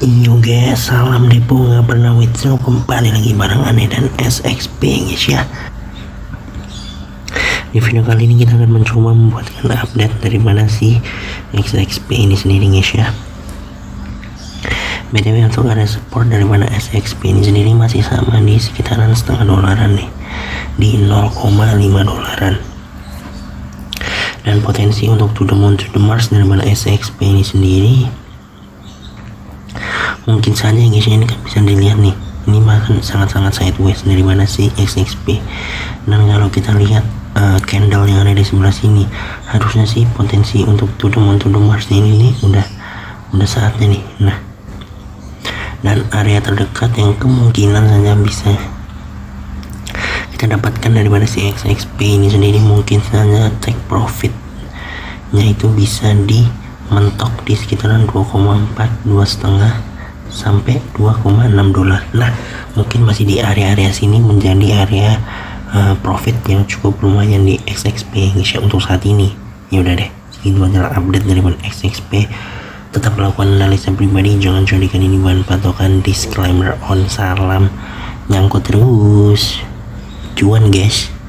Yo guys, salam depo nggak pernah withdraw kembali lagi bareng aneh dan SXP guys ya. Di video kali ini kita akan mencoba membuatkan update dari mana si SXP ini sendiri guys ya. BTW untuk ada support dari mana SXP ini sendiri masih sama di sekitaran setengah dolaran nih di 0,5 dolaran dan potensi untuk to the moon to the Mars dari mana SXP ini sendiri mungkin saja guys ini kan bisa dilihat nih. Ini bahkan sangat-sangat sideways dari mana sih XXP dan kalau kita lihat uh, candle yang ada di sebelah sini harusnya sih potensi untuk the Mars ini nih udah udah saatnya nih. Nah dan area terdekat yang kemungkinan saja bisa kita dapatkan dari mana si XXP ini sendiri mungkin saja take profit nya itu bisa di mentok di sekitaran 2,4 dua setengah sampai 2,6 dolar. Nah mungkin masih di area-area sini menjadi area uh, profit yang cukup lumayan di XXP ya untuk saat ini. Ya udah deh segitu adalah update dari XXP tetap melakukan analisa pribadi jangan jadikan ini bahan patokan disclaimer on salam. Nyangkut terus. Cuan guys